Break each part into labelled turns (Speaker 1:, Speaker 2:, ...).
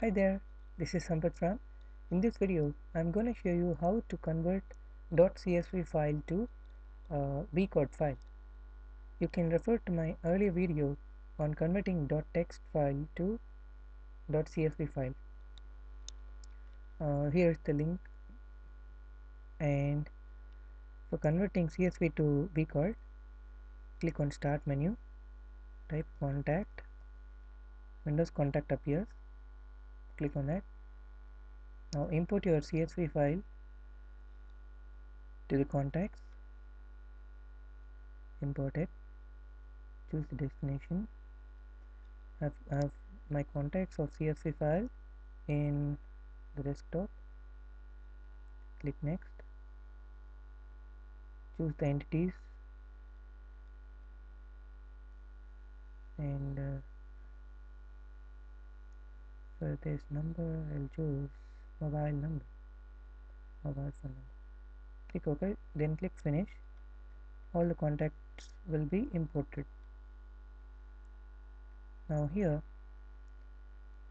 Speaker 1: Hi there, this is Sampath Ram. In this video, I'm going to show you how to convert .csv file to uh, vCard file. You can refer to my earlier video on converting .text file to .csv file. Uh, here's the link and for converting CSV to vCard, click on start menu, type contact, Windows contact appears click on that. Now import your CSV file to the contacts. Import it. Choose the destination. I have, my contacts of CSV file in the desktop. Click next. Choose the entities. And uh, for this number I'll choose mobile number. Mobile phone number. Click OK then click finish. All the contacts will be imported. Now here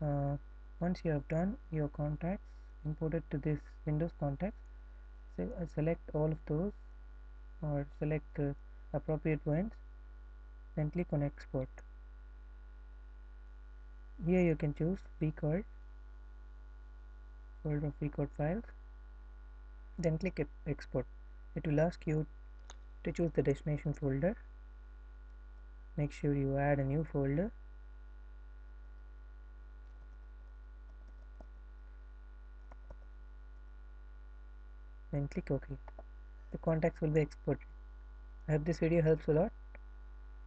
Speaker 1: uh, once you have done your contacts imported to this Windows contacts so, uh, select all of those or select the appropriate ones then click on export here you can choose vCard folder of vCard files. Then click export. It will ask you to choose the destination folder. Make sure you add a new folder. Then click ok. The contacts will be exported. I hope this video helps a lot.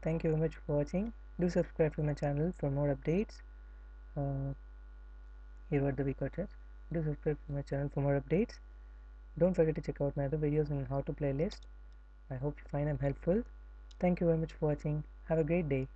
Speaker 1: Thank you very much for watching. Do subscribe to my channel for more updates uh, here are the vCard do subscribe to my channel for more updates. Don't forget to check out my other videos on how to playlist. i hope you find them helpful. Thank you very much for watching. Have a great day